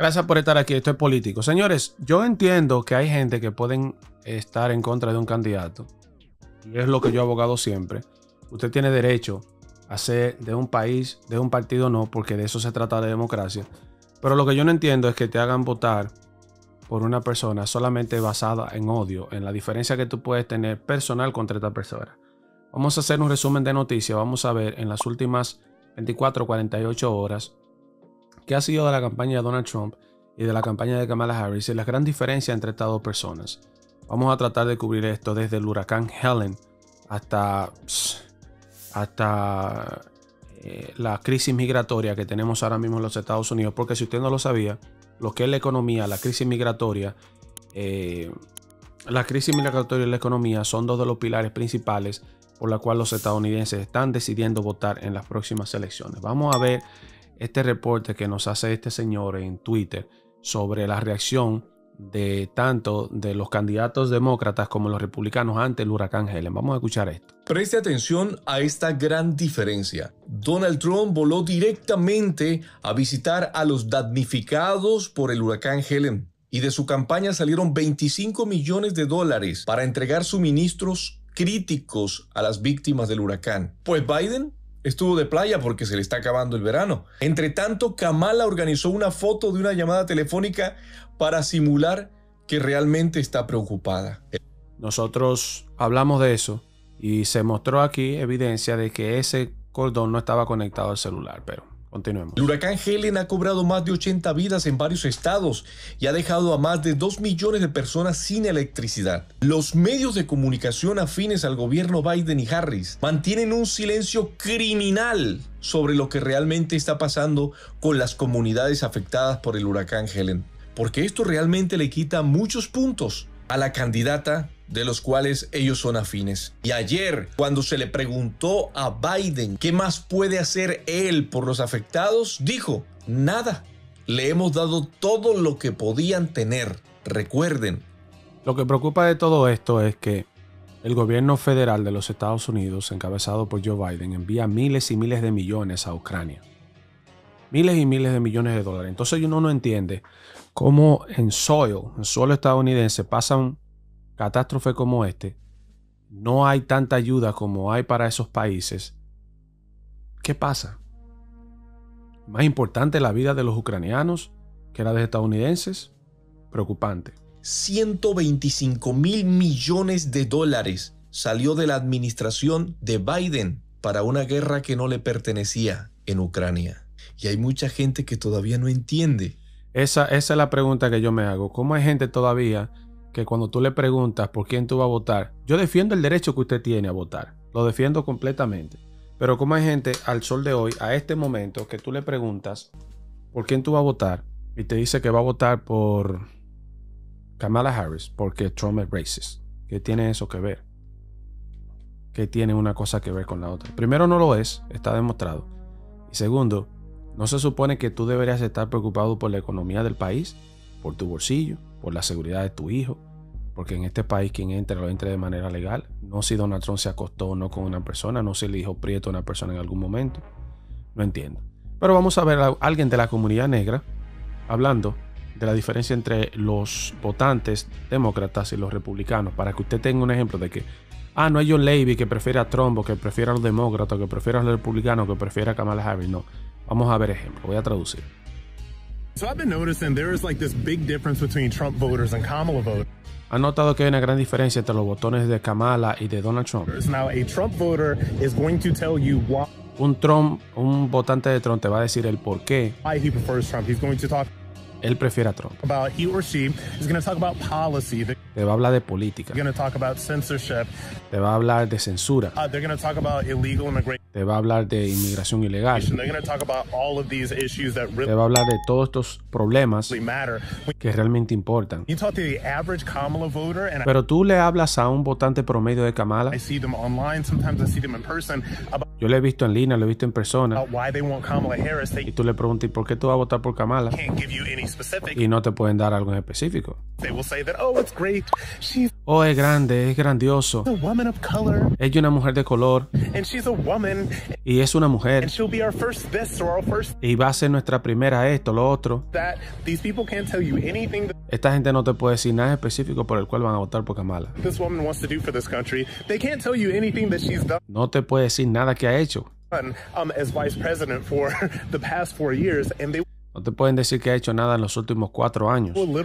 Gracias por estar aquí. Esto es político. Señores, yo entiendo que hay gente que pueden estar en contra de un candidato. Y es lo que yo he abogado siempre. Usted tiene derecho a ser de un país, de un partido no, porque de eso se trata de democracia. Pero lo que yo no entiendo es que te hagan votar por una persona solamente basada en odio, en la diferencia que tú puedes tener personal contra esta persona. Vamos a hacer un resumen de noticias. Vamos a ver en las últimas 24 48 horas qué ha sido de la campaña de Donald Trump y de la campaña de Kamala Harris y la gran diferencia entre estas dos personas. Vamos a tratar de cubrir esto desde el huracán Helen hasta, hasta eh, la crisis migratoria que tenemos ahora mismo en los Estados Unidos. Porque si usted no lo sabía, lo que es la economía, la crisis migratoria, eh, la crisis migratoria y la economía son dos de los pilares principales por la cual los estadounidenses están decidiendo votar en las próximas elecciones. Vamos a ver este reporte que nos hace este señor en Twitter sobre la reacción de tanto de los candidatos demócratas como los republicanos ante el huracán Helen. Vamos a escuchar esto. Preste atención a esta gran diferencia. Donald Trump voló directamente a visitar a los damnificados por el huracán Helen y de su campaña salieron 25 millones de dólares para entregar suministros críticos a las víctimas del huracán. Pues Biden estuvo de playa porque se le está acabando el verano. Entre tanto, Kamala organizó una foto de una llamada telefónica para simular que realmente está preocupada. Nosotros hablamos de eso y se mostró aquí evidencia de que ese cordón no estaba conectado al celular, pero Continuemos. El huracán Helen ha cobrado más de 80 vidas en varios estados y ha dejado a más de 2 millones de personas sin electricidad. Los medios de comunicación afines al gobierno Biden y Harris mantienen un silencio criminal sobre lo que realmente está pasando con las comunidades afectadas por el huracán Helen, porque esto realmente le quita muchos puntos a la candidata de los cuales ellos son afines. Y ayer, cuando se le preguntó a Biden qué más puede hacer él por los afectados, dijo, nada. Le hemos dado todo lo que podían tener. Recuerden. Lo que preocupa de todo esto es que el gobierno federal de los Estados Unidos, encabezado por Joe Biden, envía miles y miles de millones a Ucrania. Miles y miles de millones de dólares. Entonces uno no entiende cómo en soil, en suelo estadounidense, pasan catástrofe como este, no hay tanta ayuda como hay para esos países, ¿qué pasa? Más importante la vida de los ucranianos que la de estadounidenses. Preocupante. 125 mil millones de dólares salió de la administración de Biden para una guerra que no le pertenecía en Ucrania. Y hay mucha gente que todavía no entiende. Esa, es la pregunta que yo me hago. ¿Cómo hay gente todavía que cuando tú le preguntas por quién tú vas a votar, yo defiendo el derecho que usted tiene a votar, lo defiendo completamente. Pero como hay gente al sol de hoy, a este momento, que tú le preguntas por quién tú vas a votar y te dice que va a votar por Kamala Harris porque Trump es racist. ¿Qué tiene eso que ver? ¿Qué tiene una cosa que ver con la otra? Primero no lo es, está demostrado. Y segundo, no se supone que tú deberías estar preocupado por la economía del país, por tu bolsillo, por la seguridad de tu hijo, porque en este país quien entre lo entre de manera legal. No si Donald Trump se acostó o no con una persona, no si le dijo prieto a una persona en algún momento. No entiendo. Pero vamos a ver a alguien de la comunidad negra hablando de la diferencia entre los votantes demócratas y los republicanos, para que usted tenga un ejemplo de que, ah, no hay John Levy que prefiere a Trump, o que prefiere a los demócratas, que prefiere a los republicanos, que prefiere a Kamala Harris. No, vamos a ver ejemplos. Voy a traducir. So I've been noticing there is like this big difference between Trump voters and Kamala voters. Ha notado que hay una gran diferencia entre los votones de Kamala y de Donald Trump. Now a Trump voter is going to tell you why. Un Trump, un votante de Trump te va a decir el por qué. Él prefiere a Trump. Te va a hablar de política. Te va a hablar de censura. Uh. Te va a hablar de inmigración ilegal. Te va a hablar de todos estos problemas que realmente importan. Pero tú le hablas a un votante promedio de Kamala. Yo lo he visto en línea, lo he visto en persona. Y tú le preguntas, ¿y por qué tú vas a votar por Kamala? Y no te pueden dar algo en específico. Oh, Oh, es grande, es grandioso. a woman of color, Ella es una mujer de color and she's a woman, y es una mujer. and she'll be our first this or our first Y va a ser nuestra primera esto, lo otro. Esta gente no te puede decir nada específico por el cual van a votar por Kamala. this woman wants to do for this country. They can't tell you anything that she's done. No te puede decir nada que hecho. No te pueden decir que ha hecho nada en los últimos cuatro años. um,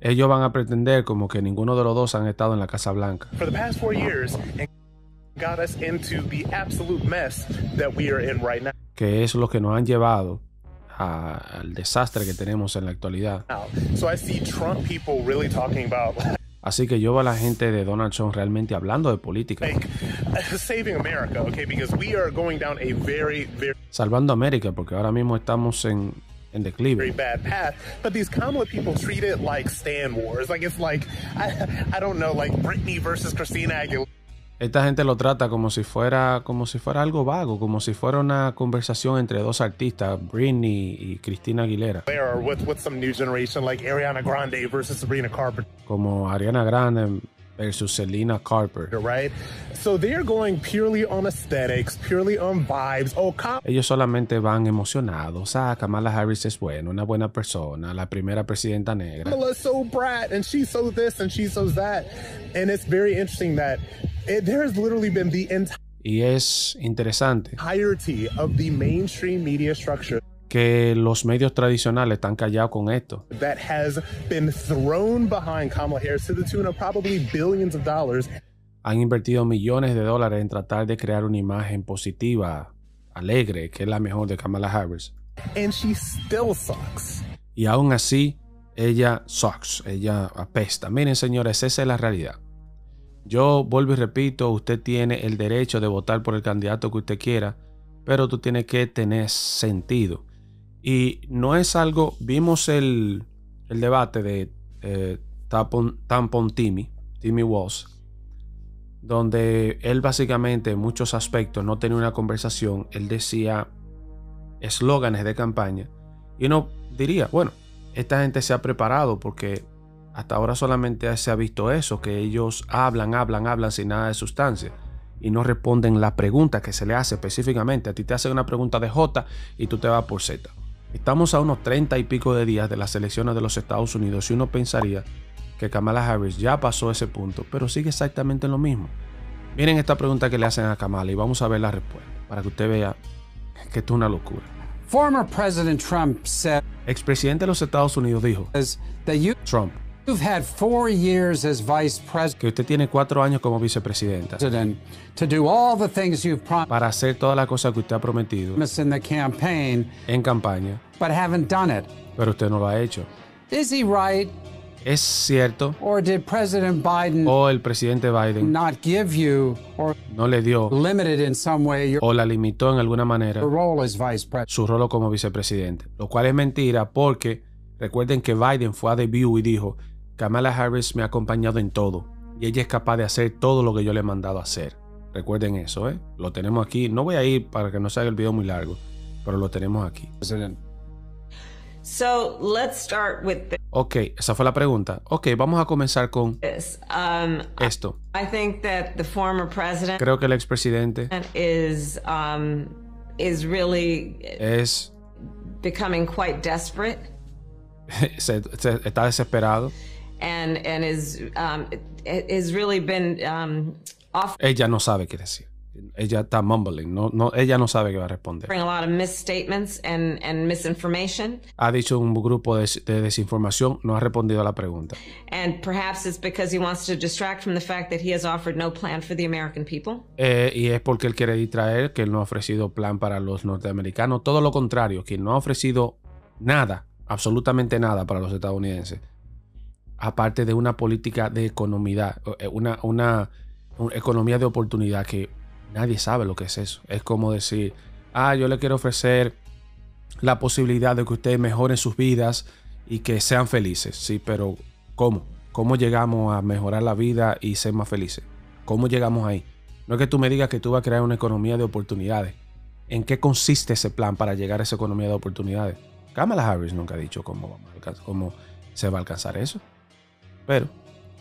Ellos van a pretender como que ninguno de los dos han estado en la Casa Blanca. for the past four years and got us into the absolute mess that we are in right now. Que es lo que nos han llevado a- al desastre que tenemos en la actualidad. So I see Trump people really talking about Así que yo veo a la gente de Donald Trump realmente hablando de política. Salvando América, porque ahora mismo estamos en, en declive. Esta gente lo trata como si fuera como si fuera algo vago, como si fuera una conversación entre dos artistas, Britney y Cristina Aguilera, Or with with some new generation like Ariana Grande versus Sabrina Carpenter, como Ariana Grande versus Selena Carper. right? So they're going purely on aesthetics, purely on vibes. Oh, Ellos solamente van emocionados. Ah, Kamala Harris es buena, una buena persona, la primera presidenta negra. so brat, and she's so this, and she's so that. And it's very interesting that there has literally been the Y es interesante of the mainstream media structure que los medios tradicionales están callados con esto. that has been thrown behind Kamala Harris to the tune of probably billions of dollars. Han invertido millones de dólares en tratar de crear una imagen positiva, alegre, que es la mejor de Kamala Harris. And she still sucks. Y aún así, ella sucks, ella apesta. Miren, señores, esa es la realidad. Yo vuelvo y repito, usted tiene el derecho de votar por el candidato que usted quiera, pero tú tienes que tener sentido. Y no es algo, vimos el, el debate de eh, Tampon, Tampon Timmy, Timmy Walsh, donde él básicamente en muchos aspectos no tenía una conversación, él decía eslóganes de campaña y uno diría, bueno, esta gente se ha preparado porque hasta ahora solamente se ha visto eso, que ellos hablan, hablan, hablan sin nada de sustancia y no responden la pregunta que se le hace específicamente. A ti te hacen una pregunta de J y tú te vas por Z. Estamos a unos 30 y pico de días de las elecciones de los Estados Unidos y uno pensaría que Kamala Harris ya pasó ese punto, pero sigue exactamente lo mismo. Miren esta pregunta que le hacen a Kamala y vamos a ver la respuesta para que usted vea que esto es una locura. Former President Trump says Expresidente de los Estados Unidos dijo, Trump, you've had four years as vice que usted tiene cuatro años como vicepresidenta president to do all the things you've para hacer todas las cosas que usted ha prometido promised in the campaign, en campaña, but haven't done it. pero usted no lo ha hecho. Is he right? ¿Es cierto Or did President Biden o el presidente Biden not give you or no le dio limited in some way your o la limitó en alguna manera role as vice president? su rol como vicepresidente? Lo cual es mentira porque recuerden que Biden fue a The View y dijo, Kamala Harris me ha acompañado en todo y ella es capaz de hacer todo lo que yo le he mandado a hacer. Recuerden eso, ¿eh? Lo tenemos aquí. No voy a ir para que no se haga el video muy largo, pero lo tenemos aquí. So let's start with Ok, esa fue la pregunta. Ok, vamos a comenzar con. Um, esto. I think that the former president Creo que el expresidente is um, is really es becoming quite desperate se- se- está desesperado. And and is um, is really been um, offering Ella no sabe qué decir. Ella está mumbling. No, no, ella no sabe qué va a responder. a lot of misstatements and and misinformation. Ha dicho un grupo de, de desinformación, no ha respondido a la pregunta. And perhaps it's because he wants to distract from the fact that he has offered no plan for the American people. Eh, y es porque él quiere distraer, que él no ha ofrecido plan para los norteamericanos. Todo lo contrario, que no ha ofrecido nada, absolutamente nada para los estadounidenses. Aparte de una política de economía, eh, una, economía de oportunidad que nadie sabe lo que es eso. Es como decir, ah, yo le quiero ofrecer la posibilidad de que ustedes mejoren sus vidas y que sean felices. Sí, pero ¿cómo? ¿Cómo llegamos a mejorar la vida y ser más felices? ¿Cómo llegamos ahí? No es que tú me digas que tú vas a crear una economía de oportunidades. ¿En qué consiste ese plan para llegar a esa economía de oportunidades? Kamala Harris nunca ha dicho cómo, cómo se va a alcanzar eso. Pero,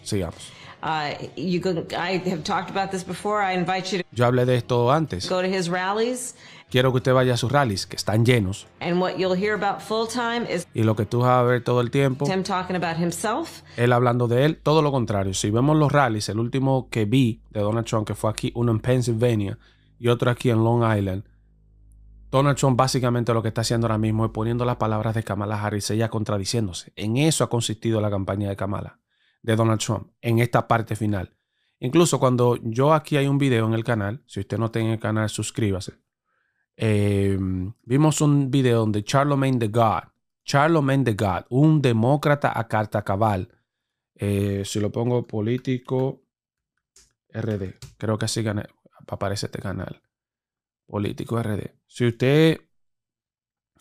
sigamos. Uh, you can, I have talked about this before. I invite you to Yo hablé de esto antes. go to his rallies, Quiero que usted vaya a sus rallies, que están llenos. and what you'll hear about full time is Y lo que tú vas a ver todo el tiempo, him talking about himself él hablando de él, todo lo contrario. Si vemos los rallies, el último que vi de Donald Trump, que fue aquí, uno en Pennsylvania y otro aquí en Long Island, Donald Trump básicamente lo que está haciendo ahora mismo es poniendo las palabras de Kamala Harris, ella contradiciéndose. En eso ha consistido la campaña de Kamala, de Donald Trump, en esta parte final. Incluso cuando yo aquí hay un video en el canal, si usted no tiene el canal, suscríbase. Eh, vimos un video donde Charlemagne the God, Charlemagne the God, un demócrata a carta cabal, eh, si lo pongo político RD, creo que así aparece este canal, político RD. Si usted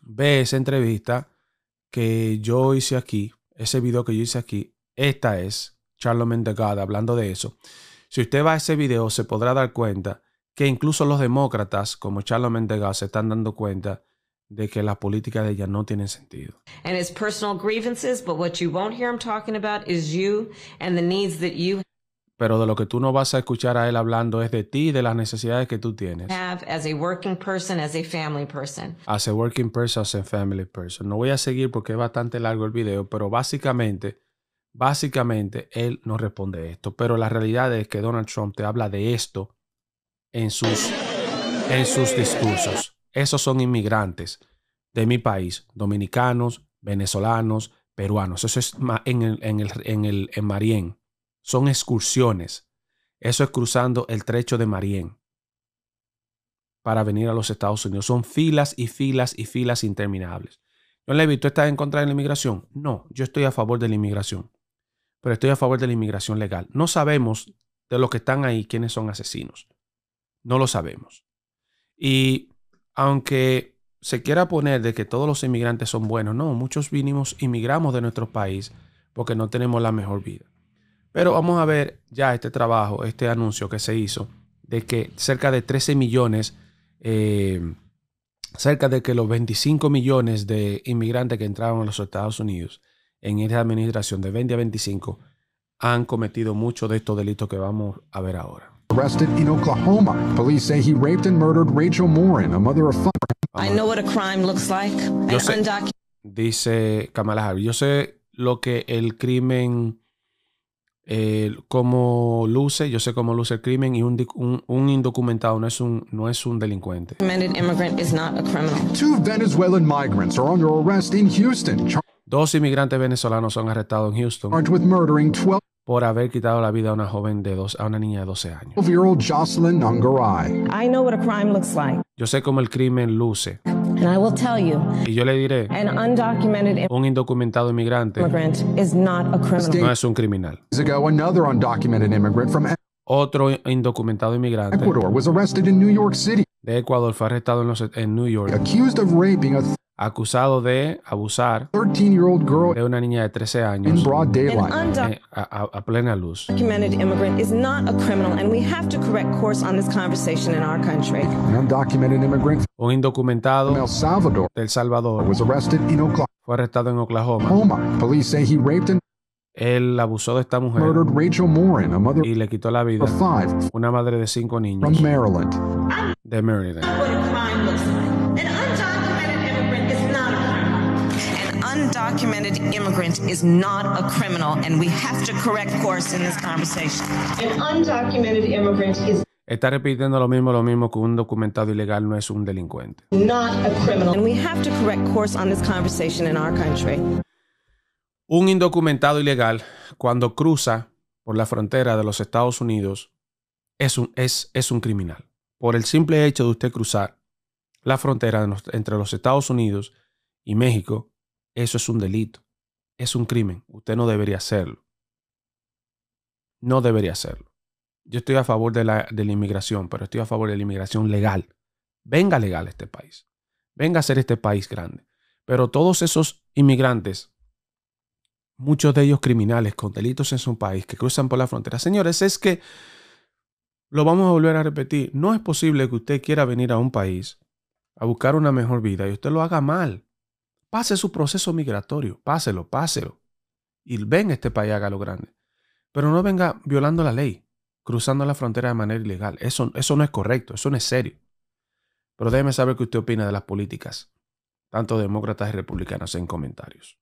ve esa entrevista que yo hice aquí, ese video que yo hice aquí, esta es Charlemagne the God hablando de eso. Si usted va a ese video, se podrá dar cuenta que incluso los demócratas, como Charlemagne the God, se están dando cuenta de que las políticas de ella no tienen sentido. and his personal grievances, but what you won't hear him talking about is you and the needs that you Pero de lo que tú no vas a escuchar a él hablando es de ti y de las necesidades que tú tienes. have as a working person, as a family person. As a working person, as a family person. No voy a seguir porque es bastante largo el video, pero básicamente, básicamente él no responde esto. Pero la realidad es que Donald Trump te habla de esto en sus, en sus discursos. Esos son inmigrantes de mi país, dominicanos, venezolanos, peruanos. Eso es en el, en el, en el en. Son excursiones. Eso es cruzando el trecho de Marién para venir a los Estados Unidos. Son filas y filas y filas interminables. John Levy, ¿tú estás en contra de la inmigración? No, yo estoy a favor de la inmigración. Pero estoy a favor de la inmigración legal. No sabemos de los que están ahí quiénes son asesinos. No lo sabemos. Y aunque se quiera poner de que todos los inmigrantes son buenos, no, muchos vinimos, inmigramos de nuestro país porque no tenemos la mejor vida. Pero vamos a ver ya este trabajo, este anuncio que se hizo de que cerca de 13 millones, eh, cerca de que los 25 millones de inmigrantes que entraron a los Estados Unidos en esta administración de 20 a 25 han cometido muchos de estos delitos que vamos a ver ahora. Arrested in Oklahoma. Police say he raped and murdered Rachel Morin, a mother of five. I know what a crime looks like. Yo sé. Dice Kamala Harris, yo sé lo que el crimen, eh, cómo luce, yo sé cómo luce el crimen y un, un- un indocumentado no es un, no es un delincuente. immigrant is not a criminal. Two Venezuelan migrants are under arrest in Houston, Dos inmigrantes venezolanos son arrestados en Houston charged with murdering 12 por haber quitado la vida a una joven de dos, a una niña de 12 años. I know what a crime looks like, Yo sé cómo el crimen luce and I will tell you y yo le diré, an undocumented un indocumentado inmigrante immigrant is not a criminal. no es un criminal. Days ago, another undocumented immigrant from Otro indocumentado inmigrante Ecuador was arrested in New York City, de Ecuador fue arrestado en, los, en New York accused of raping a acusado de abusar 13 year old girl de una niña de 13 in años broad An daylight. eh, a, a- a plena luz. undocumented immigrant is not a criminal, and we have to correct course on this conversation in our country. An undocumented immigrant Un indocumentado from El Salvador del Salvador was arrested in fue arrestado en Oklahoma. Oklahoma. Police say he raped and Él abusó de esta mujer murdered Rachel Morin, a mother y le quitó la vida una madre de cinco niños from Maryland. de Maryland. Undocumented immigrant is not a criminal, and we have to correct course in this conversation. An undocumented immigrant is Está repitiendo lo mismo, lo mismo que un documentado ilegal no es un delincuente. not a criminal, and we have to correct course on this conversation in our country. Un indocumentado ilegal, cuando cruza por la frontera de los Estados Unidos, es un, es, es un criminal. Por el simple hecho de usted cruzar la frontera entre los Estados Unidos y México, eso es un delito. Es un crimen. Usted no debería hacerlo. No debería hacerlo. Yo estoy a favor de la, de la inmigración, pero estoy a favor de la inmigración legal. Venga legal a este país. Venga a ser este país grande. Pero todos esos inmigrantes muchos de ellos criminales con delitos en su país que cruzan por la frontera. Señores, es que lo vamos a volver a repetir. No es posible que usted quiera venir a un país a buscar una mejor vida y usted lo haga mal. Pase su proceso migratorio, páselo, páselo. Y ven este país haga lo grande. Pero no venga violando la ley, cruzando la frontera de manera ilegal. Eso, eso no es correcto, eso no es serio. Pero déjeme saber qué usted opina de las políticas, tanto demócratas y republicanos, en comentarios.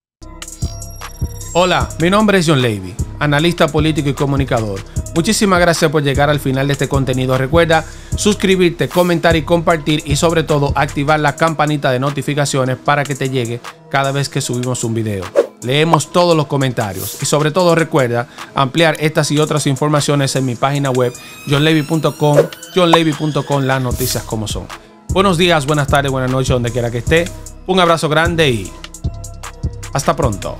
Hola, mi nombre es John Levy, analista político y comunicador. Muchísimas gracias por llegar al final de este contenido. Recuerda suscribirte, comentar y compartir y sobre todo activar la campanita de notificaciones para que te llegue cada vez que subimos un video. Leemos todos los comentarios y sobre todo recuerda ampliar estas y otras informaciones en mi página web johnlevy.com, johnlevy.com, las noticias como son. Buenos días, buenas tardes, buenas noches, donde quiera que esté. Un abrazo grande y hasta pronto.